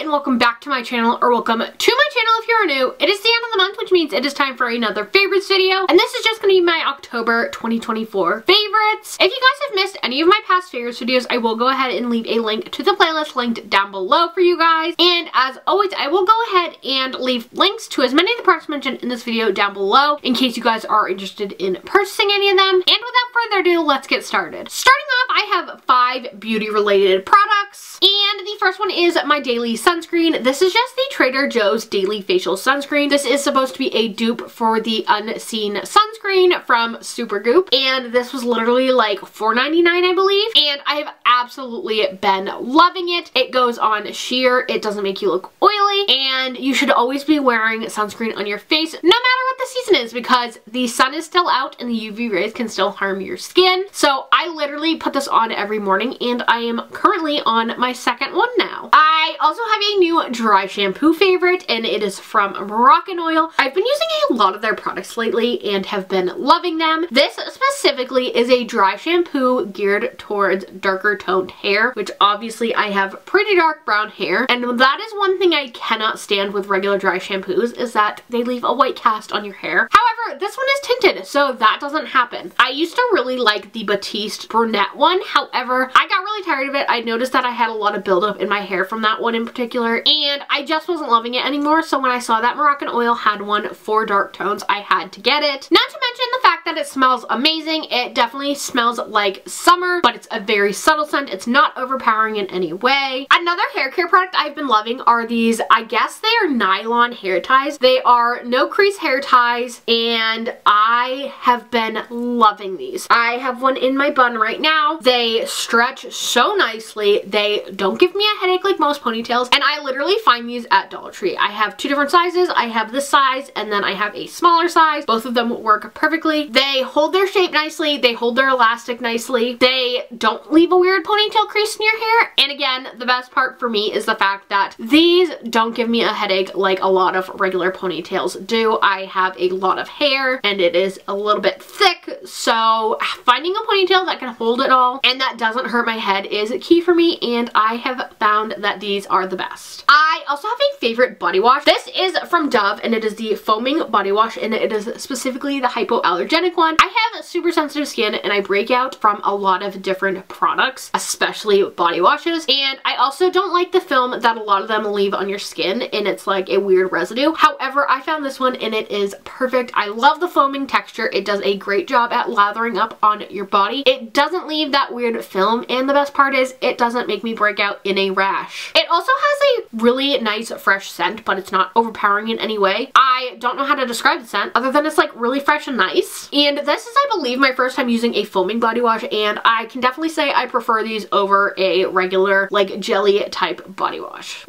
and welcome back to my channel or welcome to channel if you're new. It is the end of the month which means it is time for another favorites video and this is just going to be my October 2024 favorites. If you guys have missed any of my past favorites videos I will go ahead and leave a link to the playlist linked down below for you guys and as always I will go ahead and leave links to as many of the products mentioned in this video down below in case you guys are interested in purchasing any of them and without further ado let's get started. Starting off I have five beauty related products and the first one is my daily sunscreen. This is just the Trader Joe's Daily Facial Sunscreen. This is supposed to be a dupe for the Unseen Sunscreen from Supergoop. And this was literally like $4.99 I believe. And I have absolutely been loving it. It goes on sheer. It doesn't make you look oily. And you should always be wearing sunscreen on your face no matter what the season is because the sun is still out and the UV rays can still harm your skin. So I literally put this on every morning and I am currently on my second one now. I also have a new dry shampoo favorite and it is from Moroccanoil. I've been using a lot of their products lately and have been loving them. This specifically is a dry shampoo geared towards darker toned hair, which obviously I have pretty dark brown hair. And that is one thing I cannot stand with regular dry shampoos is that they leave a white cast on your hair. However, this one is tinted, so that doesn't happen. I used to really like the Batiste brunette one. However, I got really tired of it. I noticed that I had a lot of buildup in my hair from that one in particular, and I just wasn't loving it anymore. So when I saw that Moroccanoil had one for dark tones, I had to get it. Not to mention the fact that it smells amazing. It definitely smells like summer, but it's a very subtle scent. It's not overpowering in any way. Another hair care product I've been loving are these, I guess they are nylon hair ties. They are no crease hair ties, and I have been loving these. I have one in my bun right now. They stretch so nicely. They don't give me a headache like most ponytails, and I literally find these at Dollar Tree. I have two different sizes. I have this size, and then I have a smaller size. Both of them work perfectly. They hold their shape nicely. They hold their elastic nicely. They don't leave a weird ponytail crease in your hair. And again, the best part for me is the fact that these don't give me a headache like a lot of regular ponytails do. I have a lot of hair and it is a little bit thick, so finding a ponytail that can hold it all and that doesn't hurt my head is key for me and I have found that these are the best. I also have a favorite body wash. This is from Dove and it is the foaming body wash and it is specifically the hypoallergenic one. I have super sensitive skin and I break out from a lot of different products, especially body washes. And I also don't like the film that a lot of them leave on your skin and it's like a weird residue. However, I found this one and it is perfect. I love the foaming texture. It does a great job at lathering up on your body. It doesn't leave that weird film and the best part is it doesn't make me break out in a rash. It also has a really nice fresh scent but it's not overpowering in any way. I don't know how to describe the scent other than it's like really fresh and nice. And this is I believe my first time using a foaming body wash and I can definitely say I prefer these over a regular like jelly type body wash.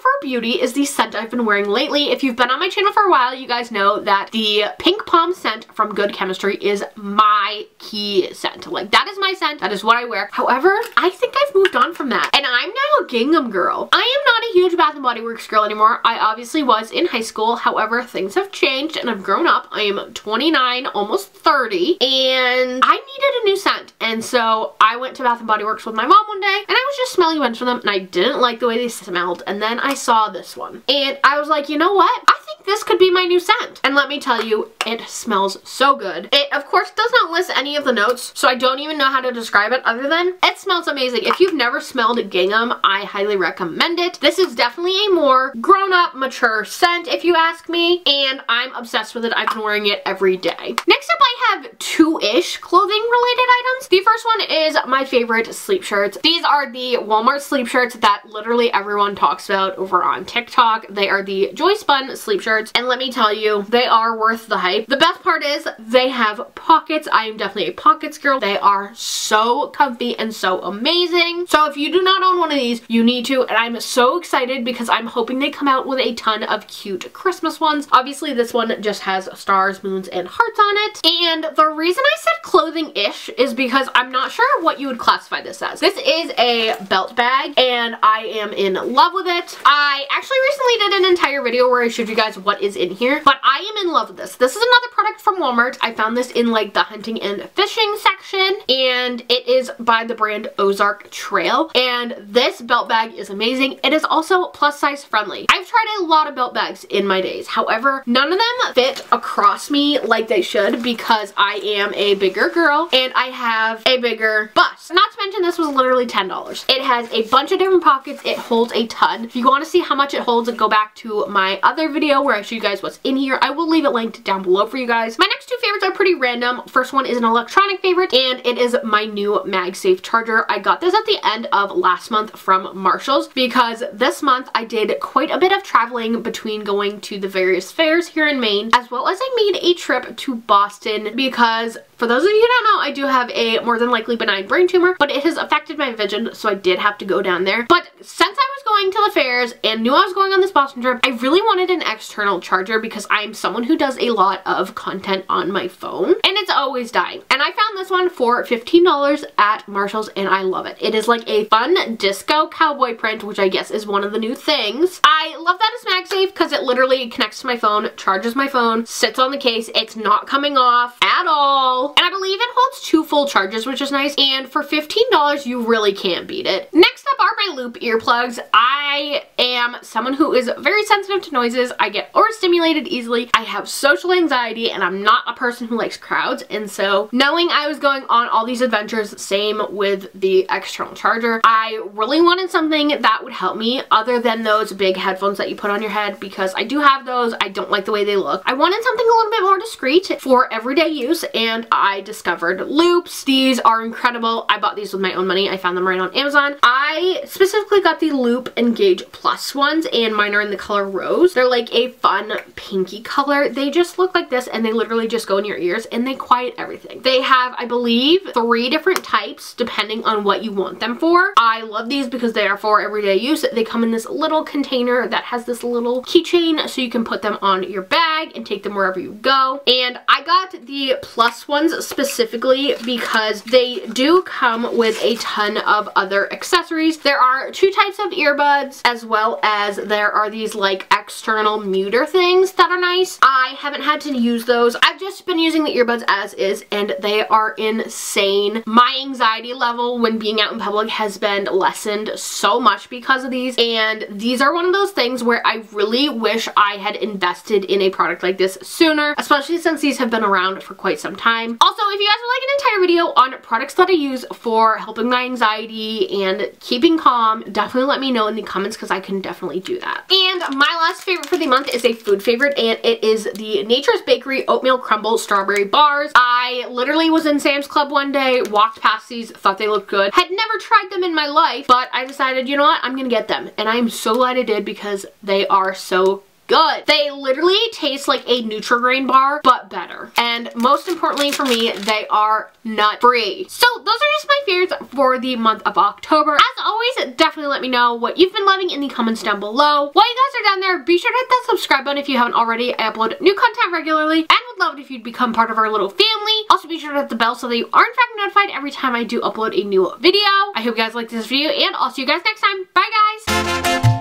For beauty is the scent I've been wearing lately. If you've been on my channel for a while you guys know that the Pink Palm scent from Good Chemistry is my key scent. Like that is my scent. That is what I wear. However, I think I've moved on from that and I'm now a gingham girl. I am huge Bath & Body Works girl anymore. I obviously was in high school. However, things have changed and I've grown up. I am 29, almost 30 and I needed a new scent. And so I went to Bath & Body Works with my mom one day and I was just smelling bunch of them and I didn't like the way they smelled. And then I saw this one and I was like, you know what? I this could be my new scent. And let me tell you, it smells so good. It, of course, does not list any of the notes, so I don't even know how to describe it other than it smells amazing. If you've never smelled gingham, I highly recommend it. This is definitely a more grown-up, mature scent, if you ask me, and I'm obsessed with it. I've been wearing it every day. Next up, I have two-ish clothing-related items. The first one is my favorite sleep shirts. These are the Walmart sleep shirts that literally everyone talks about over on TikTok. They are the Joyspun sleep shirts, and let me tell you, they are worth the hype. The best part is they have pockets. I am definitely a pockets girl. They are so comfy and so amazing. So if you do not own one of these, you need to, and I'm so excited because I'm hoping they come out with a ton of cute Christmas ones. Obviously, this one just has stars, moons, and hearts on it. And the reason I said clothing-ish is because I'm not sure what you would classify this as. This is a belt bag, and I am in love with it. I actually recently did an entire video where I showed you guys what is in here. But I am in love with this. This is another product from Walmart. I found this in like the hunting and fishing section and it is by the brand Ozark Trail. And this belt bag is amazing. It is also plus size friendly. I've tried a lot of belt bags in my days. However, none of them fit across me like they should because I am a bigger girl and I have a bigger bust. Not to mention this was literally $10. It has a bunch of different pockets. It holds a ton. If you want to see how much it holds, go back to my other video where I show you guys what's in here. I will leave it linked down below for you guys. My next two favorites are pretty random. First one is an electronic favorite and it is my new MagSafe charger. I got this at the end of last month from Marshalls because this month I did quite a bit of traveling between going to the various fairs here in Maine as well as I made a trip to Boston because for those of you who don't know, I do have a more than likely benign brain tumor, but it has affected my vision, so I did have to go down there. But since I was going to the fairs and knew I was going on this Boston trip, I really wanted an external charger because I'm someone who does a lot of content on my phone and it's always dying. And I found this one for $15 at Marshall's and I love it. It is like a fun disco cowboy print, which I guess is one of the new things. I love that it's MagSafe because it literally connects to my phone, charges my phone, sits on the case. It's not coming off at all. And I believe it holds two full charges, which is nice. And for $15, you really can't beat it. Next are my Loop earplugs. I am someone who is very sensitive to noises. I get overstimulated easily. I have social anxiety and I'm not a person who likes crowds. And so knowing I was going on all these adventures, same with the external charger, I really wanted something that would help me other than those big headphones that you put on your head because I do have those. I don't like the way they look. I wanted something a little bit more discreet for everyday use and I discovered loops. These are incredible. I bought these with my own money. I found them right on Amazon. I specifically got the Loop Engage Plus ones and mine are in the color rose. They're like a fun pinky color. They just look like this and they literally just go in your ears and they quiet everything. They have, I believe, three different types depending on what you want them for. I love these because they are for everyday use. They come in this little container that has this little keychain so you can put them on your bag and take them wherever you go. And I got the plus ones specifically because they do come with a ton of other accessories. There are two types of earbuds as well as there are these like external muter things that are nice. I haven't had to use those. I've just been using the earbuds as is and they are insane. My anxiety level when being out in public has been lessened so much because of these and these are one of those things where I really wish I had invested in a product like this sooner, especially since these have been around for quite some time. Also, if you guys would like an entire video on products that I use for helping my anxiety and keeping calm, definitely let me know in the comments because I can definitely do that. And my last favorite for the month is a food favorite and it is the Nature's Bakery Oatmeal Crumble Strawberry Bars. I literally was in Sam's Club one day, walked past these, thought they looked good, had never tried them in my life, but I decided, you know what, I'm gonna get them. And I'm so glad I did because they are so good. They literally taste like a Nutri-Grain bar, but better. And most importantly for me, they are nut-free. So those are just my favorites for the month of October. As always, definitely let me know what you've been loving in the comments down below. While you guys are down there, be sure to hit that subscribe button if you haven't already. I upload new content regularly and would love it if you'd become part of our little family. Also be sure to hit the bell so that you are in fact notified every time I do upload a new video. I hope you guys like this video and I'll see you guys next time. Bye guys!